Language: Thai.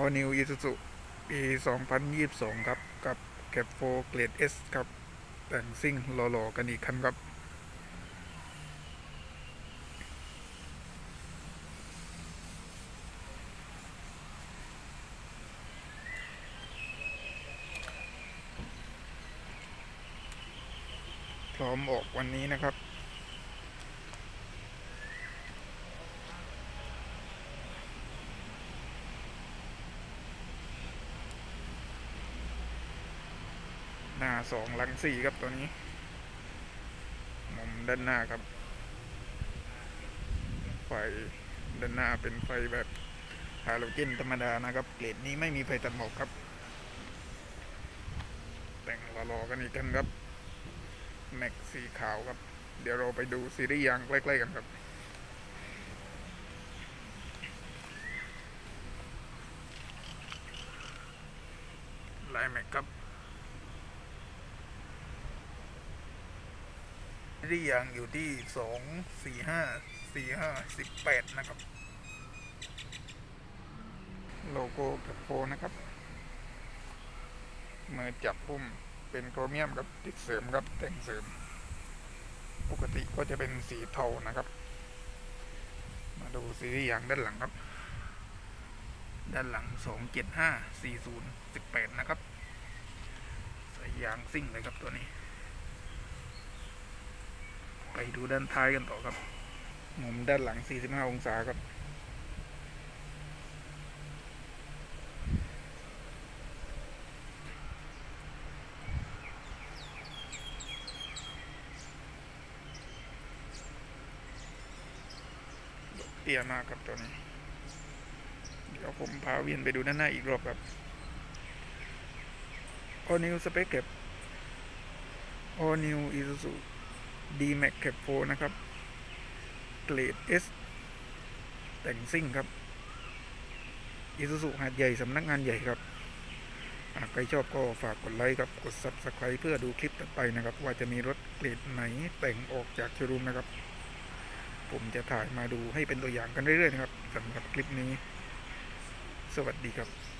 All New Isuzu ปี 2022 ครับ กับแคปโฟเกรด S ครับ แต่งซิ่งหล่อๆ กันอีกคันครับ พร้อมออกวันนี้นะครับ หน้าสองหลังสี่ครับตัวนี้มุมด้านหน้าครับ ไฟด้านหน้าเป็นไฟแบบฮาโลเจนธรรมดานะครับเกรดนี้ไม่มีไฟตัดหมอกครับ แต่งรอๆกันอีกกันครับแม็กสีขาวครับ เดี๋ยวเราไปดูซีรีส์ยางใกล้ๆกันครับลายแม็กครับ รีส์ยางอยู่ที่สองสี่ห้าสี่ห้าสิบแปดนะครับ โลโก้กับโฟนะครับ มือจับพุ่มเป็นโครเมียมครับติดเสริมครับแต่งเสริม ปกติก็จะเป็นสีเทานะครับ มาดูซีรีส์ยางด้านหลังครับ ด้านหลังสองเจ็ดห้าสี่ศูนย์สิบแปดนะครับ ใส่ยางซิ่งเลยครับตัวนี้ ไปดูด้านท้ายกันต่อครับมุมด้านหลัง 45 องศาครับเตี้ยมากครับตัวนี้ เดี๋ยวผมพาเวียนไปดูด้านหน้าอีกรอบครับ All New Spec Cap All New D-Max Cap 4นะครับ เกรด S แต่งซิ่งครับ Isuzu หาดใหญ่สำนักงานใหญ่ครับใครชอบก็ฝากกดไลค์ครับ กด Subscribe เพื่อดูคลิปต่อไปนะครับ ว่าจะมีรถเกรดไหนแต่งออกจากโชว์รูมนะครับ ผมจะถ่ายมาดูให้เป็นตัวอย่างกันเรื่อยๆนะครับสำหรับคลิปนี้ สวัสดีครับ